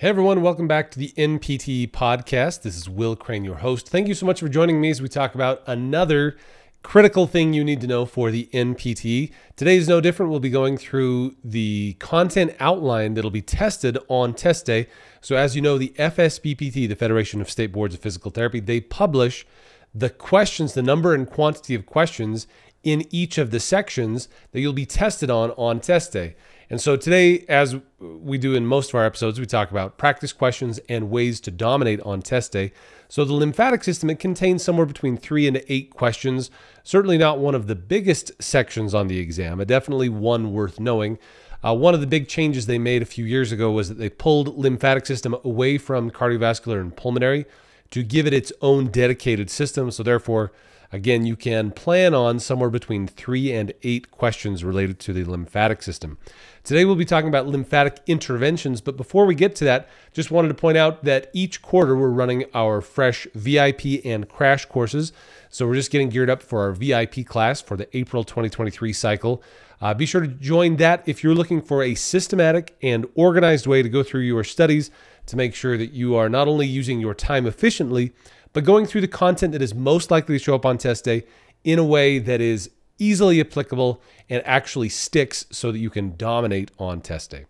Hey everyone, welcome back to the NPTE podcast. This is Will Crane, your host. Thank you so much for joining me as we talk about another critical thing you need to know for the NPTE. Today is no different. We'll be going through the content outline that'll be tested on test day. So, as you know, the FSBPT, the Federation of State Boards of Physical Therapy, they publish the questions, the number and quantity of questions in each of the sections that you'll be tested on on test day. And so today, as we do in most of our episodes, we talk about practice questions and ways to dominate on test day. So the lymphatic system, it contains somewhere between three and eight questions. Certainly not one of the biggest sections on the exam, but definitely one worth knowing. Uh, one of the big changes they made a few years ago was that they pulled lymphatic system away from cardiovascular and pulmonary to give it its own dedicated system. So therefore, Again, you can plan on somewhere between three and eight questions related to the lymphatic system. Today, we'll be talking about lymphatic interventions, but before we get to that, just wanted to point out that each quarter we're running our fresh VIP and crash courses. So we're just getting geared up for our VIP class for the April 2023 cycle. Uh, be sure to join that if you're looking for a systematic and organized way to go through your studies to make sure that you are not only using your time efficiently, but going through the content that is most likely to show up on test day in a way that is easily applicable and actually sticks so that you can dominate on test day.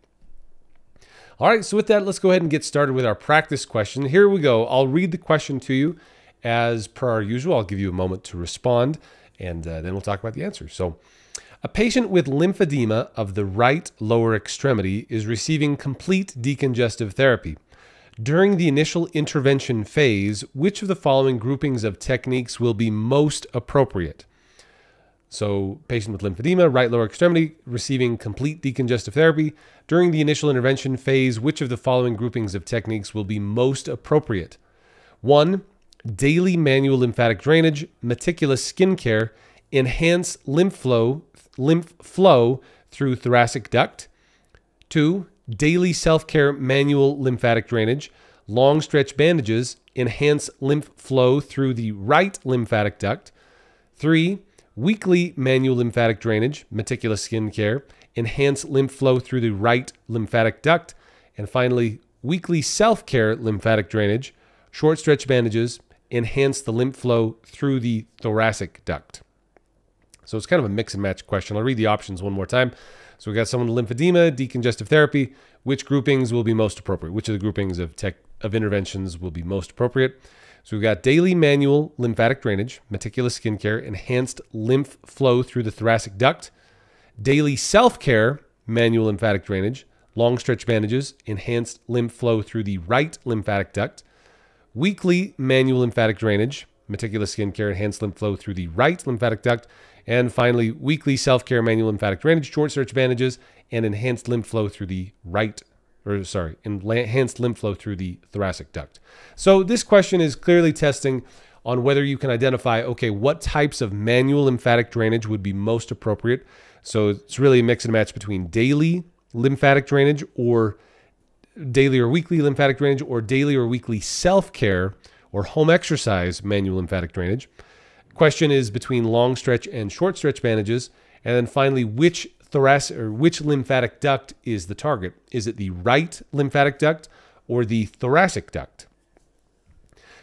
All right, so with that, let's go ahead and get started with our practice question. Here we go. I'll read the question to you as per our usual. I'll give you a moment to respond and uh, then we'll talk about the answer. So, a patient with lymphedema of the right lower extremity is receiving complete decongestive therapy. During the initial intervention phase, which of the following groupings of techniques will be most appropriate? So, patient with lymphedema, right lower extremity, receiving complete decongestive therapy. During the initial intervention phase, which of the following groupings of techniques will be most appropriate? One, daily manual lymphatic drainage, meticulous skin care, enhance lymph flow, lymph flow through thoracic duct. Two, daily self care manual lymphatic drainage, long stretch bandages, enhance lymph flow through the right lymphatic duct. Three, weekly manual lymphatic drainage, meticulous skin care, enhance lymph flow through the right lymphatic duct. And finally, weekly self care lymphatic drainage, short stretch bandages, enhance the lymph flow through the thoracic duct. So it's kind of a mix and match question. I'll read the options one more time. So we got someone with lymphedema, decongestive therapy. Which groupings will be most appropriate? Which of the groupings of tech of interventions will be most appropriate? So we've got daily manual lymphatic drainage, meticulous skin care, enhanced lymph flow through the thoracic duct, daily self-care, manual lymphatic drainage, long stretch bandages, enhanced lymph flow through the right lymphatic duct, weekly manual lymphatic drainage, meticulous skin care, enhanced lymph flow through the right lymphatic duct, and finally, weekly self care manual lymphatic drainage, short stretch bandages, and enhanced lymph flow through the right, or sorry, enhanced lymph flow through the thoracic duct. So this question is clearly testing on whether you can identify, okay, what types of manual lymphatic drainage would be most appropriate. So it's really a mix and match between daily lymphatic drainage or daily or weekly lymphatic drainage or daily or weekly self care or home exercise manual lymphatic drainage. Question is between long stretch and short stretch bandages. And then finally, which thoracic or which lymphatic duct is the target? Is it the right lymphatic duct or the thoracic duct?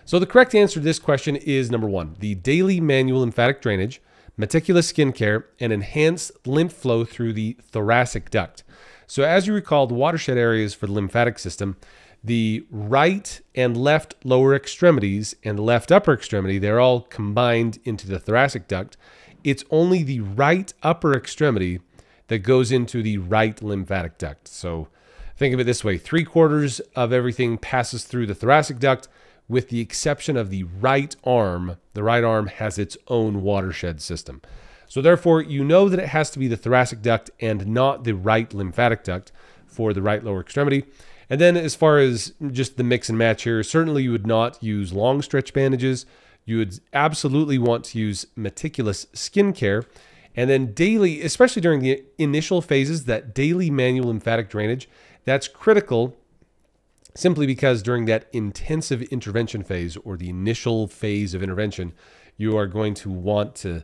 So the correct answer to this question is number one, the daily manual lymphatic drainage, meticulous skin care, and enhanced lymph flow through the thoracic duct. So as you recall, the watershed areas for the lymphatic system the right and left lower extremities and left upper extremity, they're all combined into the thoracic duct. It's only the right upper extremity that goes into the right lymphatic duct. So think of it this way three quarters of everything passes through the thoracic duct, with the exception of the right arm. The right arm has its own watershed system. So therefore, you know that it has to be the thoracic duct and not the right lymphatic duct for the right lower extremity. And then as far as just the mix and match here, certainly you would not use long stretch bandages. You would absolutely want to use meticulous skin care. And then daily, especially during the initial phases, that daily manual lymphatic drainage, that's critical simply because during that intensive intervention phase or the initial phase of intervention, you are going to want to,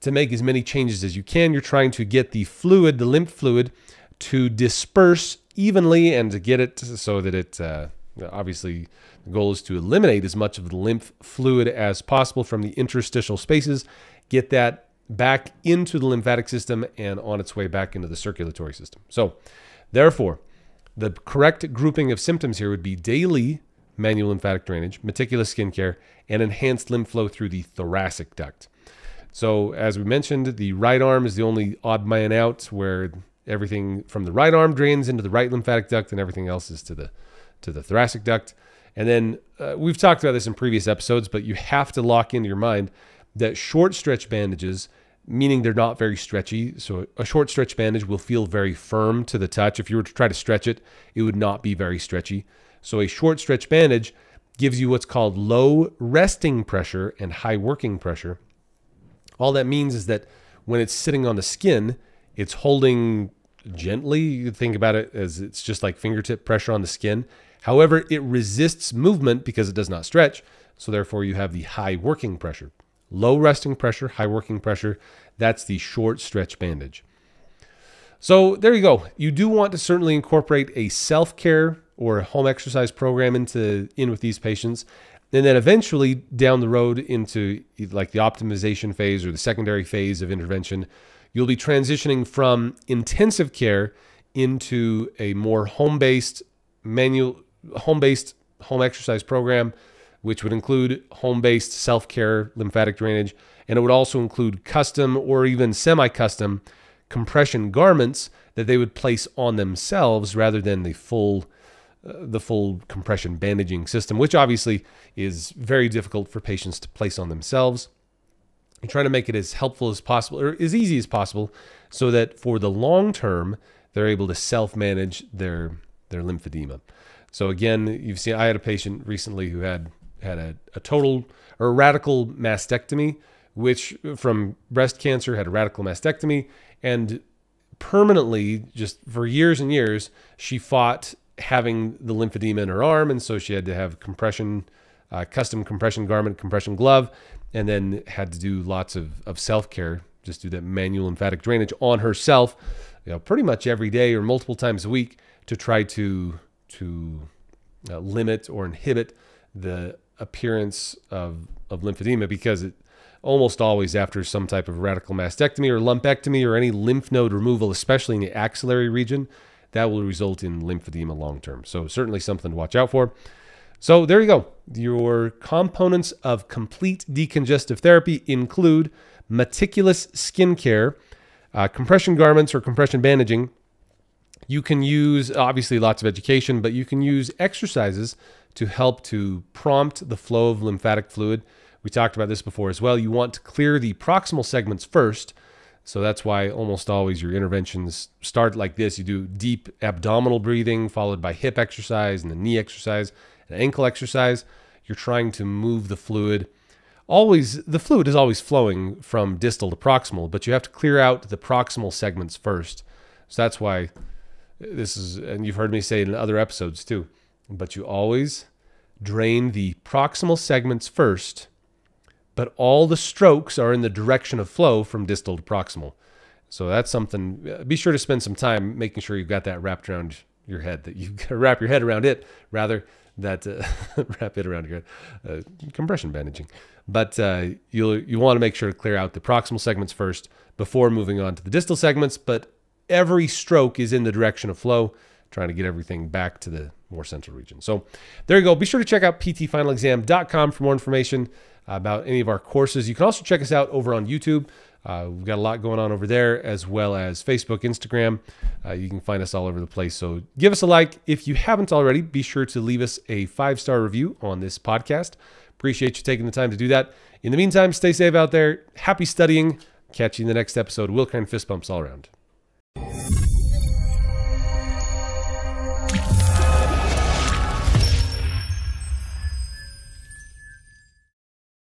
to make as many changes as you can. You're trying to get the fluid, the lymph fluid, to disperse evenly and to get it so that it uh, obviously the goal is to eliminate as much of the lymph fluid as possible from the interstitial spaces, get that back into the lymphatic system and on its way back into the circulatory system. So, therefore, the correct grouping of symptoms here would be daily manual lymphatic drainage, meticulous skincare, and enhanced lymph flow through the thoracic duct. So, as we mentioned, the right arm is the only odd man out where everything from the right arm drains into the right lymphatic duct and everything else is to the to the thoracic duct. And then uh, we've talked about this in previous episodes, but you have to lock into your mind that short stretch bandages, meaning they're not very stretchy. So a short stretch bandage will feel very firm to the touch. If you were to try to stretch it, it would not be very stretchy. So a short stretch bandage gives you what's called low resting pressure and high working pressure. All that means is that when it's sitting on the skin, it's holding gently. You think about it as it's just like fingertip pressure on the skin. However, it resists movement because it does not stretch. So therefore, you have the high working pressure. Low resting pressure, high working pressure. That's the short stretch bandage. So there you go. You do want to certainly incorporate a self care or a home exercise program into in with these patients and then eventually down the road into like the optimization phase or the secondary phase of intervention, you'll be transitioning from intensive care into a more home-based manual home-based home exercise program which would include home-based self-care lymphatic drainage and it would also include custom or even semi-custom compression garments that they would place on themselves rather than the full uh, the full compression bandaging system, which obviously is very difficult for patients to place on themselves. And trying to make it as helpful as possible or as easy as possible so that for the long term, they're able to self manage their, their lymphedema. So again, you've seen, I had a patient recently who had had a, a total or a radical mastectomy, which from breast cancer had a radical mastectomy and permanently just for years and years she fought having the lymphedema in her arm, and so she had to have compression, uh, custom compression garment, compression glove, and then had to do lots of, of self care, just do that manual lymphatic drainage on herself, you know, pretty much every day or multiple times a week to try to to uh, limit or inhibit the appearance of of lymphedema because it almost always after some type of radical mastectomy or lumpectomy or any lymph node removal, especially in the axillary region, that will result in lymphedema long term. So, certainly something to watch out for. So, there you go. Your components of complete decongestive therapy include meticulous skincare, uh, compression garments or compression bandaging. You can use obviously lots of education, but you can use exercises to help to prompt the flow of lymphatic fluid. We talked about this before as well. You want to clear the proximal segments first so that's why almost always your interventions start like this. You do deep abdominal breathing, followed by hip exercise and the knee exercise and ankle exercise. You're trying to move the fluid. Always, the fluid is always flowing from distal to proximal, but you have to clear out the proximal segments first. So that's why this is, and you've heard me say it in other episodes too, but you always drain the proximal segments first but all the strokes are in the direction of flow from distal to proximal. So that's something, uh, be sure to spend some time making sure you've got that wrapped around your head, that you wrap your head around it rather that uh, wrap it around your uh, compression bandaging. But uh, you'll, you want to make sure to clear out the proximal segments first before moving on to the distal segments. But every stroke is in the direction of flow, trying to get everything back to the more central region. So there you go. Be sure to check out ptfinalexam.com for more information about any of our courses. You can also check us out over on YouTube. Uh, we've got a lot going on over there, as well as Facebook, Instagram. Uh, you can find us all over the place. So give us a like. If you haven't already, be sure to leave us a five star review on this podcast. Appreciate you taking the time to do that. In the meantime, stay safe out there. Happy studying. Catch you in the next episode. Will Crane fist bumps all around.